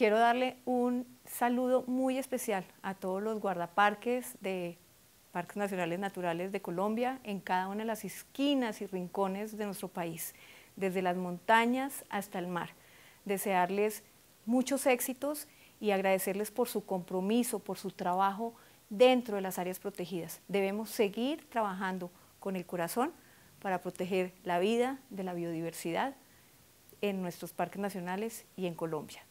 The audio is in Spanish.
quiero darle un saludo muy especial a todos los guardaparques de Parques Nacionales Naturales de Colombia en cada una de las esquinas y rincones de nuestro país, desde las montañas hasta el mar. Desearles muchos éxitos y agradecerles por su compromiso, por su trabajo dentro de las áreas protegidas. Debemos seguir trabajando con el corazón para proteger la vida de la biodiversidad en nuestros parques nacionales y en Colombia.